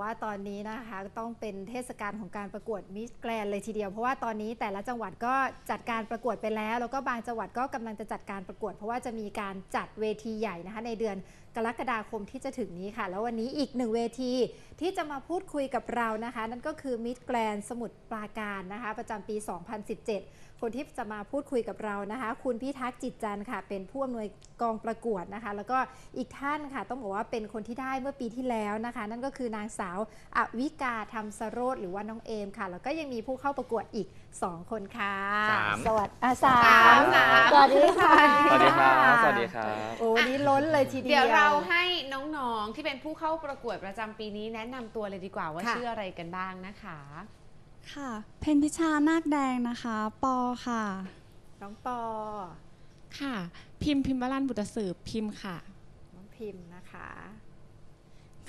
ว่าตอนนี้นะคะต้องเป็นเทศกาลของการประกวดมิสแกรนด์เลยทีเดียว เพราะว่าตอนนี้แต่ละจังหวัดก็จัดการประกวดไปแล้ว แล้วก็บางจังหวัดก็กำลังจะจัดการประกวด เพราะว่าจะมีการจัดเวทีใหญ่นะคะในเดือนกรกฎาคมที่จะถึงนี้ค่ะ แล้ววันนี้อีกหนึ่งเวทีที่จะมาพูดคุยกับเรานะคะ นั่นก็คือมิสแกรนด์สมุทรปราการนะคะ ประจำปี 2017 คนที่จะมาพูดคุยกับเรานะคะ คุณพิทักษ์จิตจันทร์ค่ะ เป็นผู้อำนวยกองประกวดนะคะ แล้วก็อีกท่านค่ะ ต้องบอกว่าเป็นคนที่ได้เมื่อปีที่แล้วนะคะ นั่นก็คือนางสาวอวิกาธรรมสโรธหรือว่าน้องเอมค่ะ แล้วก็ยังมีผู้เข้าประกวดอีก 2 คนค่ะ สาม สวัสดีอะสาสามมสามสวัสดีค่ะสวัสดีครับ สวัสดีครับ โอ้วันนี้ล้นเลยทีเดียว เดี๋ยวเราให้น้องๆที่เป็นผู้เข้าประกวดประจำปีนี้แนะนำตัวเลยดีกว่าว่าค่ะ ชื่ออะไรกันบ้างนะคะ ค่ะ เพนพิชานาคแดงนะคะ ปอค่ะ น้องปอ ค่ะ พิมพ์พิมพ์วรันบุตรสืบพิมพ์ค่ะ น้องพิมพ์นะคะ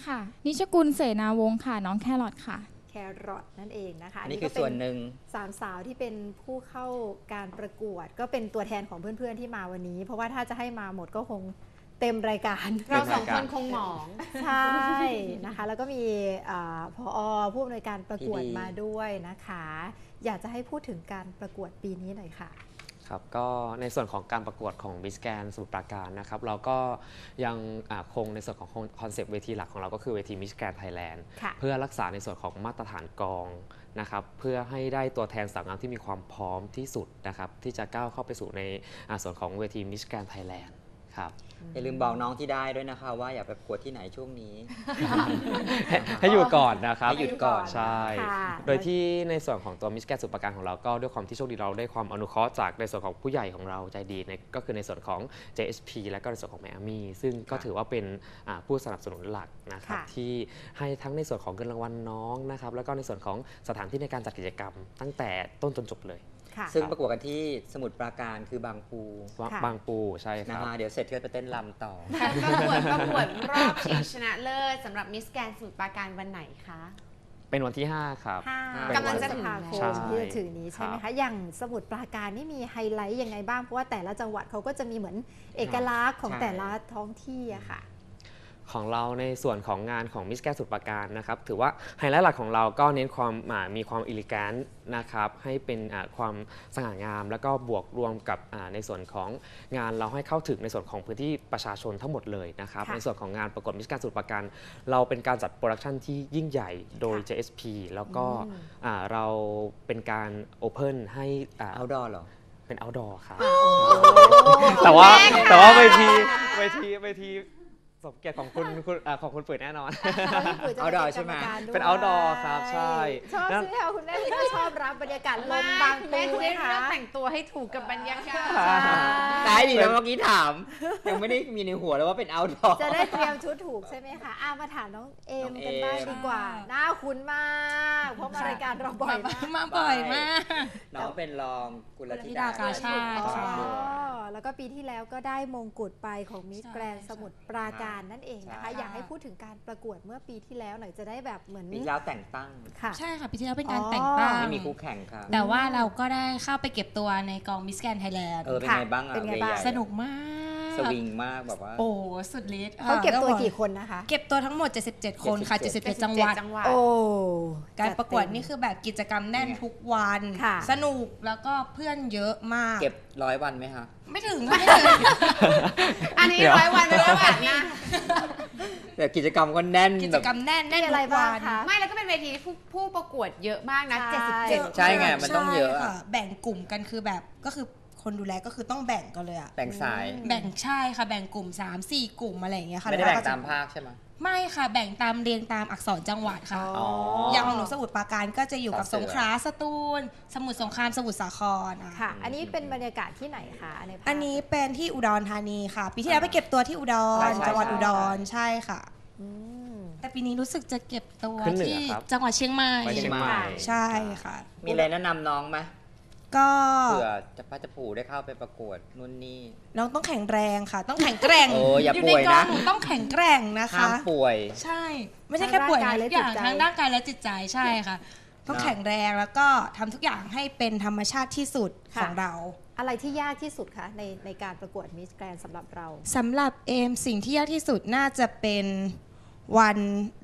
ค่ะ นิชกุลเสนาวงศ์ค่ะ น้องแครอทค่ะ แครอทนั่นเองนะคะอันนี้ก็คือส่วนหนึ่ง สามสาวที่เป็นผู้เข้าการประกวด ก็เป็นตัวแทนของเพื่อนๆที่มาวันนี้ เพราะว่าถ้าจะให้มาหมดก็คง เต็มรายการ เราสองคนคงหมอง ใช่นะคะ แล้วก็มีอาพอผู้อำนวยการประกวดพี่ดีมาด้วยนะคะ อยากจะให้พูดถึงการประกวดปีนี้หน่อยค่ะครับก็ในส่วนของการประกวดของมิสแกรนด์สมุทรปราการนะครับ เราก็ยังอ่าคงในส่วนของ concept เวทีหลักของเราก็คือเวทีมิสแกรนด์ไทยแลนด์ค่ะเพื่อรักษาในส่วนของมาตรฐานกองนะครับเพื่อให้ได้ตัวแทนสาวงามที่มีความพร้อมที่สุดนะครับที่จะก้าวเข้าไปสู่ในอ่าส่วนของเวทีมิสแกรนด์ไทยแลนด์ ครับ อย่าลืมบอกน้องที่ได้ด้วยนะคะ ว่าอย่าไปประกวดที่ไหนช่วงนี้ ให้ให้อยู่ก่อนนะครับ ให้หยุดก่อน ใช่ ค่ะโดยที่ในส่วนของตัวมิสแกนสุดประการของเราก็ด้วยความที่โชคดีเราได้ความอนุเคราะห์จากในส่วนของผู้ใหญ่ของเราใจดีในก็คือในส่วนของ JSP และก็ในส่วนของแม a มี่ซึ่งก็ถือว่าเป็นอ่าผู้สนับสนุนหลักนะครับค่ะ ที่ให้ทั้งในส่วนของเงินรางวัลน้องนะครับแล้วก็ในส่วนของสถานที่ในการจัดกิจกรรม ตั้งแต่ต้นจนจบเลย ค่ะ ซึ่งประกวดกันที่สมุทรปราการคือบางปูว่าค่ะ บางปูใช่คนะรับ คะเดี๋ยวเสร็จก็ไปเต้นรำต่อ ประกวดประกวดรอบชิงชนะเลิศสำหรับมิสแกรนด์สมุทรปราการวันไหนคะเป็นวันที่ 5 ครับ ห้าเป็นวันกำลังจะพฤษภาคใช่มที่จะถึงนี้ใช่ไหมครัคะ บ อย่างสมุทรปราการนี่มีไฮไลท์ยังไงบ้าง เพราะว่าแต่ละจังหวัดเขาก็จะมีเหมือนเอกลักษณ์ของใช่ แต่ละท้องที่อะค่ะ ของเราในส่วนของงานของมิสแกรนด์สมุทรปราการนะครับ ถือว่าไฮไลท์หลักของเราก็เน้นความอ่ามีความ elegant นะครับ ให้เป็นอ่าความสง่างาม แล้วก็บวกรวมกับอ่าในส่วนของงานเราให้เข้าถึงในส่วนของพื้นที่ประชาชนทั้งหมดเลยนะครับค่ะในส่วนของงานประกวดมิสแกนสุดประการเราเป็นการจัดโปรดักชันที่ยิ่งใหญ่โดยค่ะ JSP แล้วก็อืมอ่าเราเป็นการโอเพนให้อ่าเอาดอเหรอเป็น outdoor ครับโอ้แต่ว่าแม่ค่ะแต่ว่าเวทีเวทีเวที สมเกียรติของคุณคุณอ่าของคุณปุ๋ยแน่นอนปุ๋ยจะ outdoor ป็นใช่ไหม กรรการด้วยเป็น outdoor ครับใช่ชอบนั่ใช่นไหมคะคุณแม่ที่ก็ชอบรับบรรยากาศลมบางคุณปูแม่จะได้นะเลืคะอกแต่งตัวให้ถูกกับบรรยากาศ ได้ดีนะเมื่อกี้ถาม ยังไม่ได้มีในหัวเลยว่าเป็นเอาดอจะได้เตรียมชุดถูกใช่ไหมคะอะมาถามน้องเอมน้องเอมกันบ้างดีกว่าน่าคุ้นมาก เพราะมารายการเราบ่อยมากมาบ่อยมากน้องเป็นรองกุลธิกุลธิดาดากาชาติอ๋อใช่แล้วก็ปีที่แล้วก็ได้มงกุฎไปของมิสแกรนสมุทรปราการนั่นเองนะคะใช่อยากให้พูดถึงการประกวดเมื่อปีที่แล้วหน่อยจะได้แบบเหมือนปีที่แล้วแต่งตั้งค่ะใช่ค่ะปีที่แล้วเป็นการอ๋อแต่งตั้งไม่มีคู่แข่งค่ะแต่ว่าเราก็ได้เข้าไปเก็บตัวในกองมิสแกนไทยแลนด์เออเป็นค่ะไงบ้างอะเป็นไงใหญ่บ้างๆสนุกมาก สวิงมากแบบว่า โอ้ สุดฤทธิ์เขาเก็บตัวค่ะกี่คนนะคะ เก็บตัวทั้งหมด 77 คนค่ะ 77 77จังหวัดจังหวัด โอ้ การประกวดจัเต็มนี่คือแบบกิจกรรมแน่นเนี่ยทุกวันค่ะสนุกแล้วก็เพื่อนเยอะมาก เก็บร้อยวันไหมคะ ไม่ถึงค่ะไม่ถึง อันนี้เดี๋ยวร้อยวันเป็นร้อยวันนะแต่กิจกรรมก็แน่นกิแบจบกรรมแน่นแน่นมีอะไรทุกบ้างวันคะไม่แล้วก็เป็นเวทีที่ผู้ผู้ประกวดเยอะมากนะใช่77ใช่ไงมันต้องเยอะอะใช่ค่แบ่งกลุ่มกันคือแบบก็คือ คนดูแลก็คือต้องแบ่งกันเลยอะแบ่งสาย แบ่งใช่ค่ะแบ่งกลุ่ม 3 4 กลุ่มอะไรอย่างเงี้ยค่ะไม่ได้แบ่งล้วก็จะตามภาคใช่ไหมไม่ค่ะแบ่งตามเรียงตามอักษรจังหวัดค่ะอ๋ออย่างของหนูสมุทรปราการก็จะอยู่กับสาสเสืองขลาสตูล สมุทรสงครามสมุทรสาครอะค่ะ อันนี้เป็นบรรยากาศที่ไหนคะในภาพอันนี้เป็นที่อุดรธานีค่ะปีที่แล้วไปเก็บตัวที่อุดใช่รใช่จังหวัดใช่อุดรใช่ค่ะอืมแต่ปีนี้รู้สึกจะเก็บตัวขึ้นเหนือที่ครับจังหวัดเชียงใหม่ไปเชียงใหม่ใช่ค่ะ มีอะไรแนะนำน้องไหม ก็เผื่อจะป้าจะปู่ได้เข้าไปประกวดนู่นนี่ น้องต้องแข็งแรงค่ะ ต้องแข็งแกร่งโอ้อย่าในป่วยกนะองต้องแข็งแกร่งนะคะ ห้ามป่วย ใช่ไม่ใช่แค่ป่วยทั้งร่างกายนะและทุกอย่างจิตใจทั้งร่างกายและจิตใจใช่ค่ะ ต้องเนอะแข็งแรงแล้วก็ทำทุกอย่างให้เป็นธรรมชาติที่สุดค่ะ ของเราอะไรที่ยากที่สุดคะในในการประกวดมิสแกรนสำหรับเรา สำหรับเอมสิ่งที่ยากที่สุดน่าจะเป็น วัน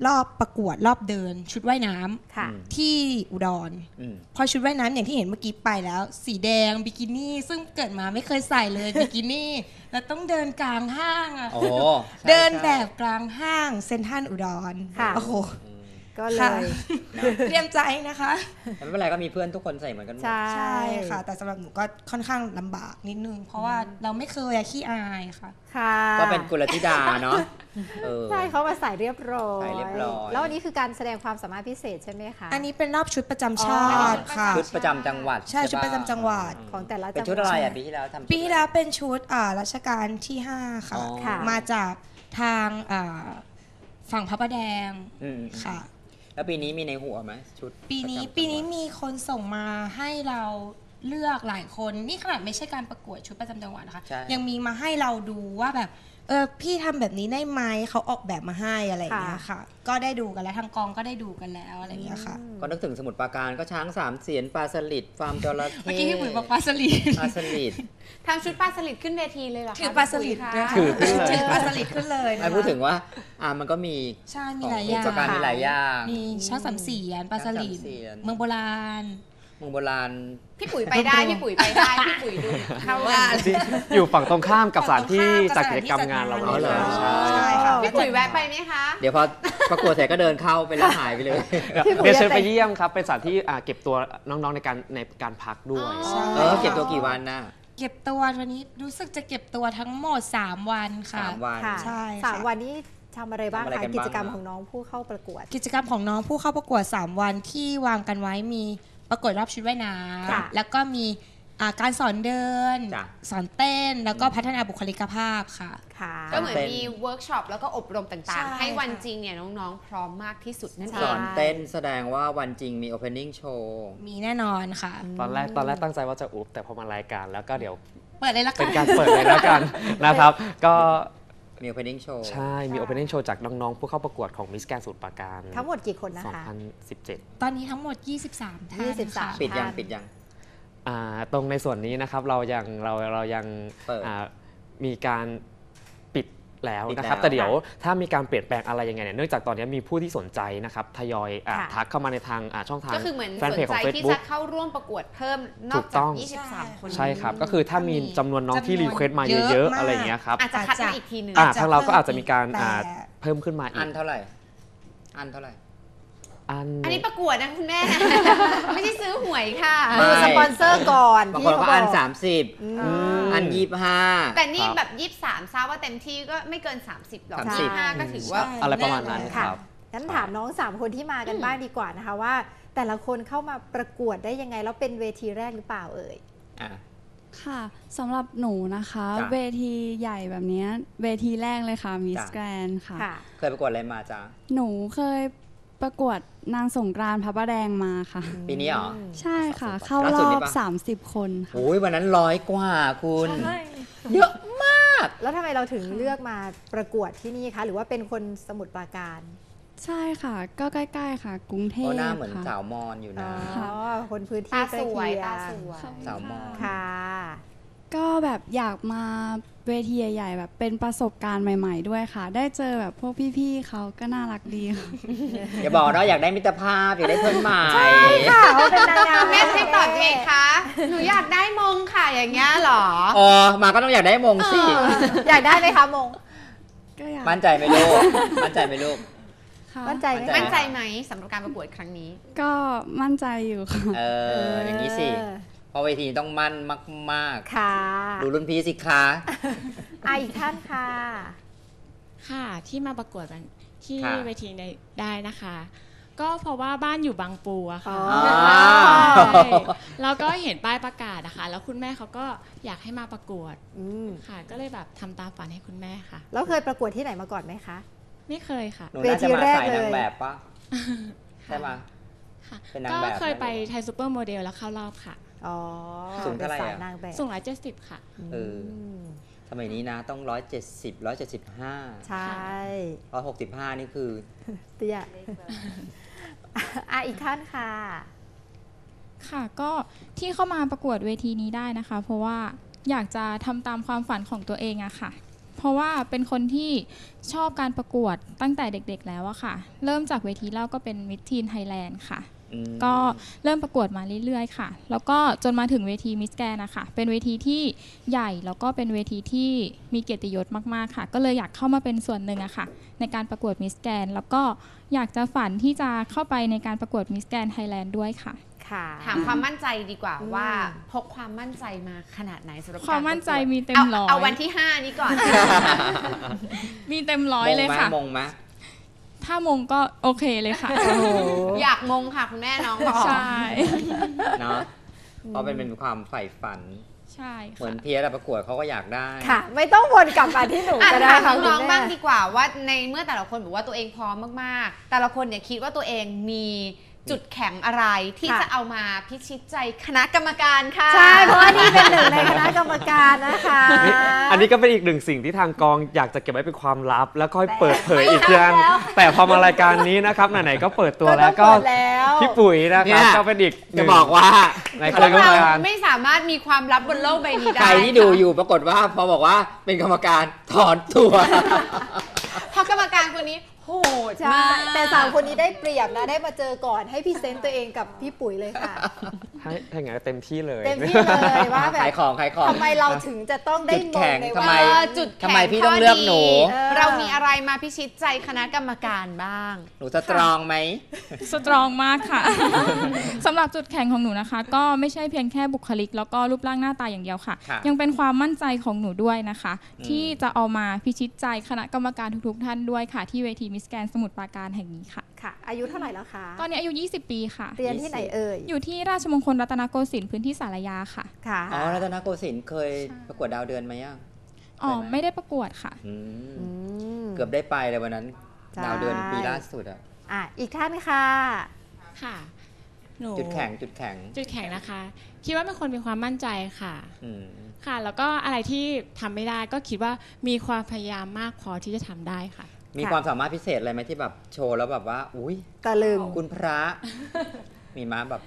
รอบประกวดรอบเดิน ชุดว่ายน้ำค่ะอืมที่อุดรอืมพอชุดว่ายน้ำอย่างที่เห็นเมื่อกี้ไปแล้ว สีแดงบิกินี่ ซึ่งเกิดมาไม่เคยใส่เลย บิกินี่ แล้วต้องเดินกลางห้างอะโอ้ใช่เดินใช่แบบกลางห้างเซ็นทรัลอุดรค่ะโอ้โหอืม ก็เลค่ะย เตรียมใจนะคะ แต่ไม่เป็นไรก็มีเพื่อนทุกคนใส่เหมือนกันหมด ใช่ ใช่ค่ะ แต่สำหรับหนูก็ค่อนข้างลำบากนิดนึง เพราะว่าเราไม่เคยอะขี้อายค่ะ ค่ะก็เป็นกุลธิดาเนาะเออ ใช่เขามาใส่เรียบร้อย ใส่เรียบร้อย แล้วอันนี้คือการแสดงความสามารถพิเศษใช่ไหมคะ อันนี้เป็นรอบชุดประจำชาอ๋อ ติค่ะ ชุดประจำจังหวัดใช่ชุดประจำจังหวัด ของแต่ละเป็นจังชุดหวัอะไรอะใช่ปีที่แล้วทำปีที่แล้วเป็นชุดอ่ารัชกาลที่5ค่ะอ๋อค่ะ มาจากทางอ่าฝั่งพระประแดงอืม ค่ะ แล้วปีนี้มีในหัวไหมชุดปีนี้ระจำจังหวัดปีนี้มีคนส่งมาให้เราเลือกหลายคนนี่ขนาดไม่ใช่การประกวดชุดประจำจังหวัดนะคะ ใช่ ยังมีมาให้เราดูว่าแบบ เออพี่ทำแบบนี้ได้ไหมเขาออกแบบมาให้อะไรอย่างเงี้ยค่ะ ก็ได้ดูกันแล้วทางกองก็ได้ดูกันแล้วอะไรอย่างเงี้ยค่ะ ก็นึกถึงสมุทรปราการก็ช้างสามเสียนปลาสลิดฟาร์มจระเข้เมื่อกี้พี่ปุ๋ยบอกปลาสลิดปลาสลิดทำชุดปลาสลิดขึ้นเวทีเลยเหรอคะถือปลาสลิดพี่ด้วยปุ๋ค่ะยคะถือขึ้นเลยถือปลาสลิดขึ้นเลยนะคะไอ้พูดถึงว่าอ่ามันก็มีใช่มีหลายอย่างสมุทรปราการมีหลายอย่างมีช้างสามเสียนปลาสลิดช้างสามเสียนเมืองโบราณ เมืองโบราณ พี่ปุ๋ยไปได้ พี่ปุ๋ยไปได้ พี่ปุ๋ยดูเข้ากันอยู่ฝั่งตรงข้ามกับสถานที่ฝั่จัดงตรงข้ามกิจกรรมงานเราอ๋อเหรอ ใช่ใช่ค่ะ พี่ปุ๋ยแวะไปไหมคะ เดี๋ยวพอประกวดเสร็จก็เดินเข้าไปแล้วหายไปเลย พี่ปุ๋ยเรียนเชิญจะไปไปเยี่ยมครับ เป็นสถานที่อ่าเก็บตัวน้องๆในการในการพักด้วยอ๋อเออเก็บตัวกี่วันน่ะเก็บตัววันนี้รู้สึกจะเก็บตัวทั้งหมด 3 วันค่ะ สามวัน ค่ะใช่ค่ะ สามวันนี้ทำอะไรบ้างทำอะไรคะกันบ้าง กิจกรรมของน้องผู้เข้าประกวด กิจกรรมของน้องผู้เข้าประกวด 3 วันที่วางกันไว้มี ประกวดรอบชุดว่ายน้ค่ะำแล้วก็มีอ่าการสอนเดิน จ้ะ สอนเต้นแล้วก็พัฒนาบุคลิกภาพค่ะ ค่ะ ก็เหมือนมีเวิร์กช็อปแล้วก็อบรมต่างใช่ ๆ ให้วันค่ะจริงเนี่ยน้องๆ พร้อมมากที่สุดนั่นใช่เอสอง นเต้นแสดงว่าวันจริงมี opening show มีแน่นอนค่ะ ตอนแรกตอนแรกตั้งใจว่าจะอุบแต่พอมารายการแล้วก็เดี๋ยว เปิดเลยละกัเป็นน การเปิดเลยแล้วกัน นะครับ ก็ มี opening show ใช่ มี opening show จากน้อง ๆ ผู้เข้าประกวดของมิสแกนสูตรปราการทั้งหมดกี่คนนะคะ 2017 ตอนนี้ทั้งหมด 23 ท่าน23ค่ะปิดยังท่านปิดยัง อ่าตรงในส่วนนี้นะครับเรายังเราเรายังเปิด อ่ามีการปิด แล้วปิดนะครับแล้วแต่เดี๋ยวถ้ามีการเปลี่ยนแปลงอะไรยังไงเนี่ยเนื่องจากตอนนี้มีผู้ที่สนใจนะครับทยอยอะค่ะทักเข้ามาในทางอะช่องทางก็คือเหมือนแฟนสนเพจขใจองที่ Facebook จะเข้าร่วมประกวดเพิ่มนถูอกกต้จากอง23 คนใช่ครับก็คือถ้ามีจำนวนน้องที่จำนวนรีเควสต์มาเยอะเยอะมากๆอะไรอย่างเงี้ยครับอาจจะคัดมาอีกทีหนึ่งอะอาจจะทางเราก็อาจจะมีการเพิ่มอีกอ่าแต่เพิ่มขึ้นมาอีอักนเท่าไหร่อันเท่าไหร่ อันอันนี้ประกวดนะคุณแม่ ไม่ใช่ซื้อหวยค่ะ ไม่ ดูสปอนเซอร์ก่อนบางพี่คนก็เขาบอันอกสามสิบอืมอืม อันยี่ห้าแต่นี่ครับแบบ 23ทราบว่าเต็มที่ก็ไม่เกิน 30หรอกสามสิบ 25ก็ถือว่า ใช่อะไรประมาณนั้นแน่นอนคค่ะรับ งั้นถามน้องสามคนที่มากันบ้างดีกว่านะคะว่า แต่ละคนเข้ามาประกวดได้ยังไงแล้วเป็นเวทีแรกหรือเปล่าเอ่ย อะ ค่ะสำหรับหนูนะคะ จ้ะ เวทีใหญ่แบบเนี้ยเวทีแรกเลยค่ะมิสจ้ะ แกรนค่ะค่ะเคยประกวดอะไรมาจ้าหนูเคย ประกวดนางสงกรานต์พระประแดงมาค่ะ ปีนี้เหรอ ใช่ค่ะ เข้าล่ารสุดอนี่บปะ 30 คนค่ะ โอ้ยวันนั้นร้อยกว่าคุณ เยอะมาก แล้วทำไมเราถึงเลือกมาประกวดที่นี่คะ หรือว่าเป็นคนสมุทรปราการใช่ค่ะ ก็ใกล้ๆค่ะ กรุงเทเพพราะหน้าเหมือนค่ะสาวมอนอยู่อ๋นะอคนพื้นที่ตาใกล้สวยเคียงตาสวย สาวมอน ค่ะ ก็แบบอยากมาเวทีใหญ่ๆแบบเป็นประสบการณ์ใหม่ ๆ ด้วยค่ะ ได้เจอแบบพวกพี่ๆเขาก็น่ารักดีค่ะอย่าบอกนะอยากได้มิตรภาพอยากได้เพื่อนใหม่ค่ะเขาเป็นนางงามแม่ให้ตอบยังไงคะหนูอยากได้มงค่ะอย่างเงี้ยเหรออ๋อมาก็ต้องอยากได้มงสิอยากได้ไหมคะมงก็อยากมั่นใจไหมลูกมั่นใจไหมลูกค่ะมั่นใจไหมมั่มั่นคะใจไหมสำหรับการประกวดครั้งนี้ ก็มั่นใจอยู่ค่ะเอออย่างนี้สิเพ ราะเวทีต้องมั่นมากค่ะๆ ดูรุ่นพี่สิคะ อะอีกท่านค่ะ ค่ะที่มาประกวดมันที่ค่ะ เวทีในได้นะคะ ก็เพราะว่าบ้านอยู่บางปูอะค่ะอ๋อ ใช่แล้วก็เห็นป้ายประกาศนะคะ แล้วคุณแม่เขาก็อยากให้มาประกวดอืมค่ะ ก็เลยแบบทำตามฝันให้คุณแม่ค่ะ แล้วเคยประกวดที่ไหนมาก่อนไหมคะ ไม่เคยค่ะ หนูน่าจะมาเวทีแรกสายเลยนางแบบปะใช่ไหมค่ะเป็นนางก็แบบเคยไปไทยซูเปอร์โมเดลแล้วเข้ารอบค่ะ อ๋อสูงเท่าไหร่ป็นสายอะนางแบบสูงร้อยเจ็ดสิบค่ะ เออ มสมัยนี้นะต้องร้อยเจ็ดสิบร้อยเจ็ดสิบห้าใช่ร้อยหกสิบห้านี่คือ เตี้ยอะอีกท่านค่ะ ค่ะก็ที่เข้ามาประกวดเวทีนี้ได้นะคะ เพราะว่าอยากจะทำตามความฝันของตัวเองอะค่ะ เพราะว่าเป็นคนที่ชอบการประกวดตั้งแต่เด็กๆแล้วอะค่ะ เริ่มจากเวทีแรกก็เป็นมิสทีนไทยแลนด์ค่ะอืม ก็เริ่มประกวดมาเรื่อยๆ ค่ะ แล้วก็จนมาถึงเวทีมิสแกรนด์นะคะ เป็นเวทีที่ใหญ่แล้วก็เป็นเวทีที่มีเกียรติยศมากๆค่ะ ก็เลยอยากเข้ามาเป็นส่วนหนึ่งอะค่ะ ในการประกวดมิสแกรนด์แล้วก็อยากจะฝันที่จะเข้าไปในการประกวดมิสแกรนด์ไทยแลนด์ด้วยค่ะ ค่ะ ถามความมั่นใจดีกว่าอืมว่าพกความมั่นใจมาขนาดไหนสำหรับความมั่นใจมีเต็มเอาร้อยเอาวันที่ 5 นี้ก่อน มีเต็มร้อยเลยค่ะมงไหม ถ้ามงก็โอเคเลยค่ะโอ้โหอยากมงค่ะคุณแม่น้องบอกใช่ เนาะเพราะเป็นเป็นความใฝ่ฝัน ใช่เหมืค่ะอนเพียร์อะประกวดเขาก็อยากได้ ค่ะ ไม่ต้องวนกลับมาที่หนูอะก็ได้ถามค่ะน้องคุณๆแม่บ้างดีกว่าว่าในเมื่อแต่ละคนบอกว่าตัวเองพร้อมมากๆ แต่ละคนเนี่ยคิดว่าตัวเองมี จุดแข็งอะไรที่ค่ะจะเอามาพิชิตใจคณะกรรมการค่ะใช่เพราะว่านี่เป็นหนึ่งในคณะกรรมการนะคะนี่อันนี้ก็เป็นอีกหนึ่งสิ่งที่ทางกองอยากจะเก็บไว้เป็นความลับ แล้วก็เปิดเผยอีกครั้งแล้วแต่พอมารายการนี้นะครับไหนๆก็เปิดตัวก็แล้ต้วองก็เปิดแล้วพี่ปุ๋ยนะคเนี่รับยก็เป็นอีกหจะนึ่งบอกว่าในพควณะกกรรมเราการไม่สามารถมีความลับบนโลกใบนี้ได้ใครที่ดูอยู่ปรากฏว่าพอบอกว่าเป็นกรรมการถอนตัวเพราะกรรมการคนนี้โห ดใช่ มาก แต่สามคนนี้ได้เปรียบนะ ได้มาเจอก่อนให้พรี่เซนต์ตัวเองกับพี่ปุ๋ยเลยค่ะ ให้ถ้าอย่างนั้นเต็มที่เลย เต็มที่เลยว่าแบขายบของขายของ ทำไมเราถึงจะต้องได้จุดมแข็งงในทำวัไมนเออจุดแข็งทำไมพี่ต้องเลือกหนู ข้ดีเออ เรามีอะไรมาพิชิตใจคณะกรรมการบ้าง หนูสตรองไหม สตรองมากค่ะ สำหรับจุดแข็งของหนูนะคะ ก็ไม่ใช่เพียงแค่บุคลิก แล้วก็รูปร่างหน้าตาอย่างเดียวค่ะ ค่ะยังเป็นความมั่นใจของหนูด้วยนะคะ อืม ที่จะเอามาพิชิตใจคณะกรรมการทุกๆท่านด้วยค่ะ ที่เวทีมิสแกนสมุทรปราการแห่งนี้ค่ะ ค่ะ อายุเท่าไหร่แล้วคะตอนนี้อายุ 20 ปีค่ะ เรียนที่ไหนเอ่ย อยู่ที่ราชมงคลรัตนโกสินทร์พื้นที่สารยาค่ะ ค่ะ อ๋อรัตนโกสินทร์เคยประกวดดาวเดือนไหมอะอ๋อเคยไหมไม่ได้ประกวดค่ะอืมอืมเกือบได้ไปเลยวันนั้นใช่ดาวเดือนปีล่าสุดอะอะอีกท่านค่ะ ค่ะหนูจุดแข็งจุดแข็งจุดแข็งนะคะ คิดว่าเป็นคนมีความมั่นใจค่ะอืมค่ะ แล้วก็อะไรที่ทำไม่ได้ก็คิดว่ามีความพยายามมากพอที่จะทำได้ค่ะ มีค่ะความสามารถพิเศษอะไรไหมที่แบบโชว์แล้วแบบว่า อุ้ยตะลึงคุณพระ มีม้าแบบ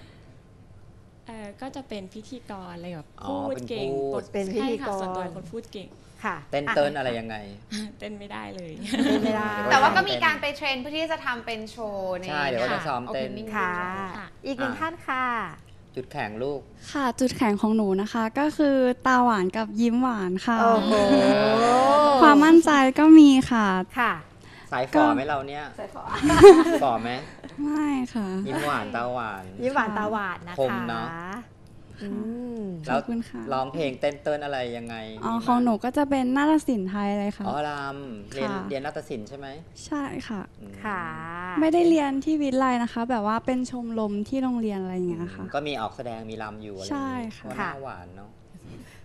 เออก็จะเป็นพิธีกรอะไรแบบอ๋อพูดเป็นเก่งพูดบทเป็นพิธีกร ใช่ค่ะส่วนตัวเป็นคนพูดเก่ง ค่ะเต้นเติ้นอะไรยังไง เต้นไม่ได้เลย เต้นไม่ได้เดี๋ยวแต่ว่าก็เต้นมีการไปเทรนเพื่อที่จะทำเป็นโชว์ใน ใช่เดี๋ยวก็จะซ้อมเต้น opening ค่ะ ค่ะ อีกหนึ่งอะท่านค่ะ จุดแข็งลูก ค่ะจุดแข็งของหนูนะคะ ก็คือตาหวานกับยิ้มหวานค่ะ โอ้โห ความมั่นใจก็มีค่ะ ค่ะ สายฝก็อไหมเราเนี่ยฝอไหมไม่ค่ะ ยิ้มหวานตาหวานยิ้มหวานตาหวานนะคคะมเนอะอืมขแล้วอบคุณค่ะ ร้องเพลงเต้นเติ้นอะไรยังไงอ๋อมีไหมของหนูก็จะเป็นนาฏศิลป์ไทยเลยค่ะ อ๋อรำเรียนค่ะ เรียนนาฏศิลป์ใช่ไหมใช่ค่ะ อืมค่ะ ไม่ได้เรียนที่วิทย์ไลนะคะ แบบว่าเป็นชมรมที่โรงเรียนอะไรอย่างเงี้ยค่ะ ก็มีออกแสดงมีรำอยู่อะไรอย่างใช่งี้ค่ะว่าหน้าหวานเนาะ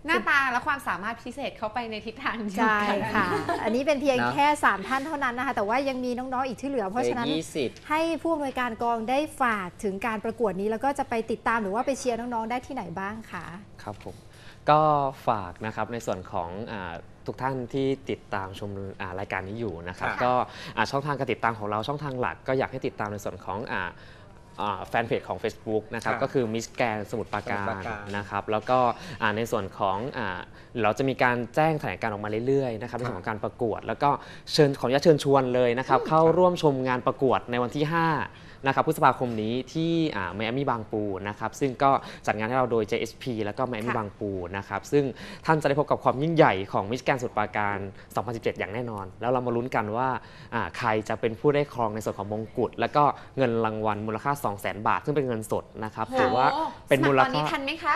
หน้าตาและความสามารถพิเศษเข้าไปในทิศทางเดียวใช่กันค่ะ อันนี้เป็นเพียงนะแค่ 3 ท่านเท่านั้นนะคะ แต่ว่ายังมีน้องๆอีกที่เหลือ เพราะฉะนั้น ยี่สิบ ให้ผู้อำนวยการกองได้ฝากถึงการประกวดนี้แล้วก็จะไปติดตามหรือว่าไปเชียร์น้องๆได้ที่ไหนบ้างคะ ครับผมก็ฝากนะครับในส่วนของอาทุกท่านที่ติดตามชมอ่ารายการนี้อยู่นะครับ ค่ะ ก็อ่าช่องทางการติดตามของเราช่องทางหลัก ก็อยากให้ติดตามในส่วนของอ่าอ่า แฟนเพจของ Facebook นะครับค่ะก็คือมิสแกนสมุทรปราสมุทรปราการการนะครับแล้วก็อ่าในส่วนของอ่าเราจะมีการแจ้งแถลงการออกมาเรื่อยๆนะครับในค่ะส่วนของการประกวด แล้วก็เชิญขออนุญาตเชิญชวนเลยนะครับเข้าร่วมชมงานประกวดในวันที่ 5 นะครับพฤษภาคมนี้ที่แมอามี่บางปูนะครับซึ่งก็จัดงานให้เราโดย JSP แล้วก็แมอามี่ค่ะบางปูนะครับซึ่งท่านจะได้พบกับความยิ่งใหญ่ของมิสแกนสุดปราการ 2017 อย่างแน่นอน แล้วเรามาลุ้นกันว่าอ่าใครจะเป็นผู้ได้ครองในส่วนของมงกุฎแล้วก็เงินรางวัลมูลค่า 200,000 บาท ซึ่งเป็นเงินสดนะครับโหถือว่าเป็นมูลสครตอนนี้ค่าทันไหมคะ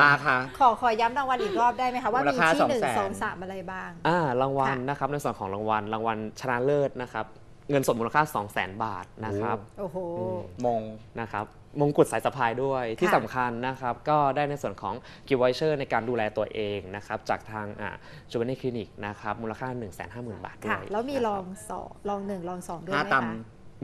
มาค่ะ ขอขอย้ำรางวัลอีกรอบได้ไหมคะว่ามูลมีค่าที่หนึ่ง200,000สองสามอะไรบ้างอ่ารางวัลค่ะนะครับในส่วนของรางวัลรางวัลชนะเลิศนะครับ เงินสดมูลค่า 200,000บาทนะครับโอ้โหอืมมงนะครับมงกุฎสายสะพายด้วยที่ค่ะสำคัญนะครับ ก็ได้ในส่วนของกิฟต์วอเชอร์ในการดูแลตัวเองนะครับ จากทางจูเวเนคลินิกนะครับ มูลค่า 1 5 0 0 0 0 บาทด้วค่ะยแล้วมีนะลคอบงสองลองหนึ่งลองสองด้วยห้าไหมตคะ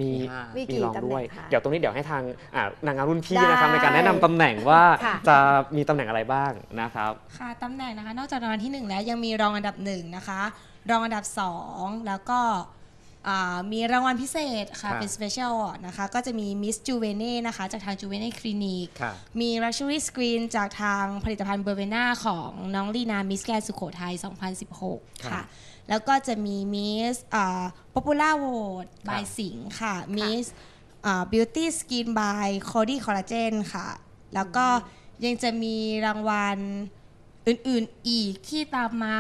มีมีห้ามีมีกี่ลองด้วยตำแหน่งคะเดี๋ยวตรงนี้เดี๋ยวให้ทางอ่านางงามรุ่นพี่ได้นะครับในการแนะนำตำแหน่งว่าค่ะจะมีตำแหน่งอะไรบ้างนะครับ ค่ะตำแหน่งนะคะ นอกจากรางวัลที่ 1 แล้วยังมีรองอันดับ1นะคะรองอันดับ 2 แล้วก็อ่า มีรางวัลพิเศษค่ะครับเป็น Special Award นะคะ ก็จะมี Miss j u v e n e นะคะ จากทาง j u v e n e Clinic ค่ะมี Luxury Screen จากทางผลิตภัณฑ์เบอร์เวนาของน้องลีนา Miss แกรนสุโขทัย 2016ครัค่ะบแล้วก็จะมี Miss อ่า Popular Vote ครั by บสิงห์ค่ะ Miss อ่า Beauty Skin by Cody Collagen ค่ะ แล้วก็ยังจะมีรางวัลอื่น ๆ อีกที่ตามมา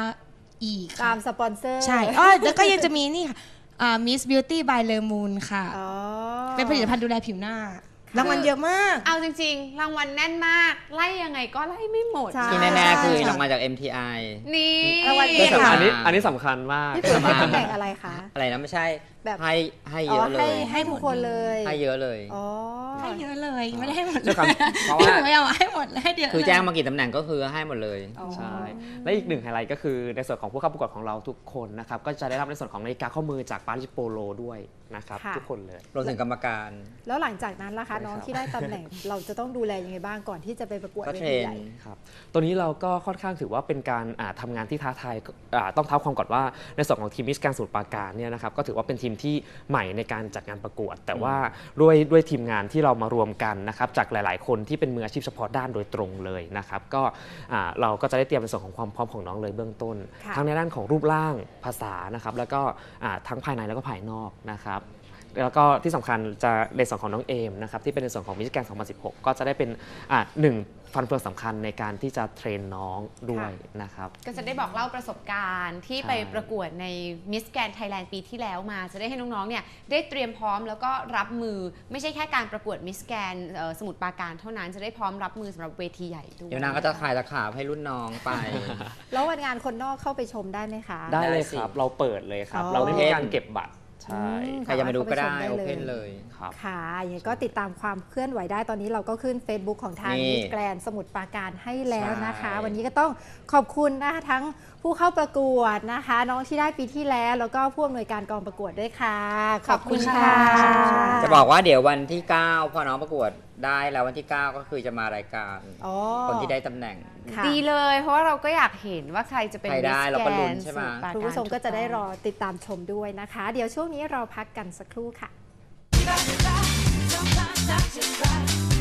อีกตาค่ะมสปอนเซอร์ ใช่อ๋อแล้วก็ยังจะมีนี่ค่ะ อ่า Miss Beauty by Le Moon ค่ะอ๋อเป็นผลิตภัณฑ์ดูแลผิวหน้า รางวัลเยอะมาก เอาจริง ๆ รางวัลแน่นมาก ไล่ยังไงก็ไล่ไม่หมดใช่ที่แน่ๆคือรางวัลจาก MTI นี่ รางวัลนี่ค่ะอันนี้อันนี้สำคัญมาก พี่ปุ๋ยให้ตำแหน่งอะไรคะ อะไรนะไม่ใช่ แบบให้ให้อ๋เยออะเลให้ย ให้ทุกคนเลยให้เยอะเลย อ๋อ ให้เยอะเลยไม่ได้ให้หมดเลด้วยยความเพราะว่า ไม่เอาให้หมดเลยให้เยอะคือเลยแจ้งมากี่ตำแหน่งก็คือให้หมดเลย อ๋อ ใช่ และอีกหนึ่งไฮไลท์ก็คือในส่วนของผู้เข้าประกวดของเราทุกคนนะครับ ก็จะได้รับในส่วนของนาฬิกาข้อมือจากปาริสโปโลด้วยนะครับ ค่ะ ทุกคนเลย รวมถึงกรรมการ แล้วหลังจากนั้นล่ะคะใช่ครับน้องที่ได้ตำแหน่ง เราจะต้องดูแลยังไงบ้างก่อนที่จะไปประกวดก็เวเทรทีน ใหญ่ ครับตัวนี้เราก็ค่อนข้างถือว่าเป็นการอ่าทำางานที่ท้าทายอ่าต้องเท้าความก่อนว่าในส่วนของทีมมิสการสูตรปราการเนี่ยนะครับก็ถือว่าเป็นทีมที่ใหม่ในการจัดงานประกวด แต่ว่าด้วยด้วยทีมงานที่เรามารวมกันนะครับจากหลาย ๆ คนที่เป็นมืออาชีพเฉพาะด้านโดยตรงเลยนะครับก็อ่าเราก็จะได้เตรียมในส่วนของความพร้อมของน้องเลยเบื้องต้นค่ะทั้งในด้านของรูปร่างภาษานะครับแล้วก็อ่าทั้งภายในแล้วก็ภายนอกนะครับแล้วก็ที่สำคัญจะในส่วนของน้องเอมนะครับที่เป็นในส่วนของมิสแกน2016 ก็จะได้เป็นอ่าหนึ่ง ฟันเฟืองสำคัญในการที่จะเทรนน้องด้วยนะครับ ก็จะได้บอกเล่าประสบการณ์ที่ใช่ ไปประกวดใน Miss Grand Thailand ปีที่แล้วมา จะได้ให้น้องๆเนี่ยได้เตรียมพร้อมแล้วก็รับมือไม่ใช่แค่การประกวด Miss Grand เอ่อสมุทรปราการเท่านั้นจะได้พร้อมรับมือสำหรับเวทีใหญ่ด้วยเดี๋ยวนางก็จะขายตะขาบให้รุ่นน้องไป แล้ววันงานคนนอกเข้าไปชมได้ไหมคะ ได้เลยได้สิครับ เราเปิดเลยครับ อ๋อ เราไม่มีการเก็บบัตร ใช่อืมใครจะมาดูก็ได้เข้าโอไปชมได้เพนเลยเลยครับค่ะอย่างนี้ก็ติดตามความเคลื่อนไหวได้ตอนนี้เราก็ขึ้น Facebook ของทางนี่มิสแกรนสมุทรปราการให้แล้วนะคะใช่วันนี้ก็ต้องขอบคุณนะคะทั้งผู้เข้าประกวดนะคะ น้องที่ได้ปีที่แล้ว แล้วก็ผู้อำนวยการกองประกวดด้วยค่ะ ขอบคุณค่ะ จะบอกว่าเดี๋ยววันที่ 9 พอน้องประกวด ได้แล้ววันที่ 9 ก็คือจะมารายการคนที่ได้ตำแหน่งดีเลย เพราะว่าเราก็อยากเห็นว่าใครจะเป็น ใครได้ Miss เราก็ลุ้น Grand ใช่ไหม สมุทปาาร คุณผู้ชมก็จะได้รอติดตามชมด้วยนะคะ เดี๋ยวช่วงนี้เราพักกันสักครู่ค่ะ Sometimes I just cry.